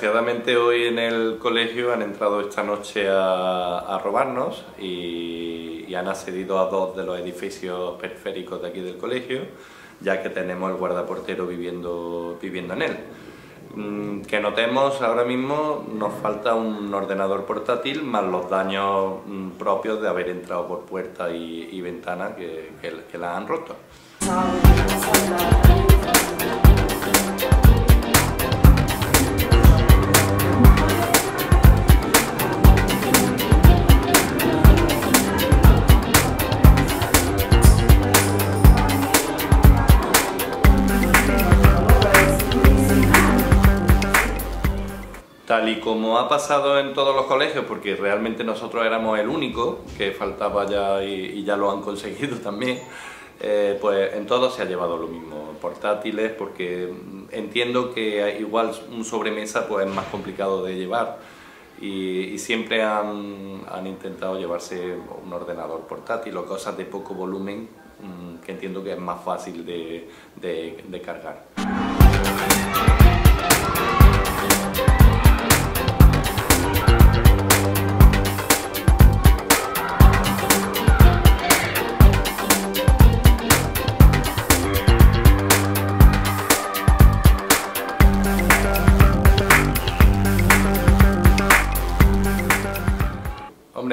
desgraciadamente hoy en el colegio han entrado esta noche a, robarnos y, y, han accedido a dos de los edificios periféricos de aquí del colegio, ya que tenemos el guardaportero viviendo, viviendo en él. Mm, que notemos ahora mismo nos falta un ordenador portátil más los daños mm, propios de haber entrado por puerta y, ventana que, que la han roto. Tal y como ha pasado en todos los colegios, porque realmente nosotros éramos el único que faltaba ya y, ya lo han conseguido también, eh, pues en todos se ha llevado lo mismo, portátiles, porque entiendo que igual un sobremesa pues es más complicado de llevar y, siempre han, intentado llevarse un ordenador portátil o cosas de poco volumen mm, que entiendo que es más fácil de, de cargar.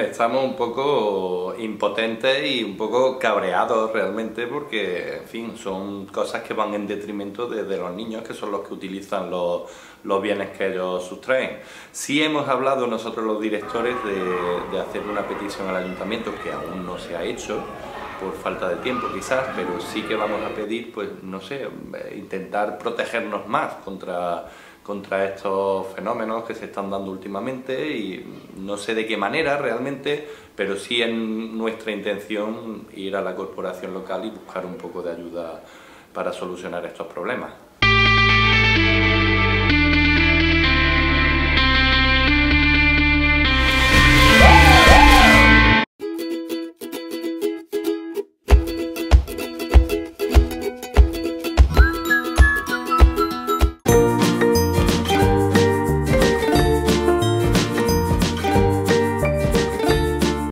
Estamos un poco impotentes y un poco cabreados realmente porque, en fin, son cosas que van en detrimento de, los niños que son los que utilizan los, los, bienes que ellos sustraen. Sí hemos hablado nosotros los directores de, de hacer una petición al ayuntamiento que aún no se ha hecho por falta de tiempo quizás, pero sí que vamos a pedir, pues no sé, intentar protegernos más contra contra estos fenómenos que se están dando últimamente y no sé de qué manera realmente, pero sí en nuestra intención ir a la corporación local y buscar un poco de ayuda para solucionar estos problemas.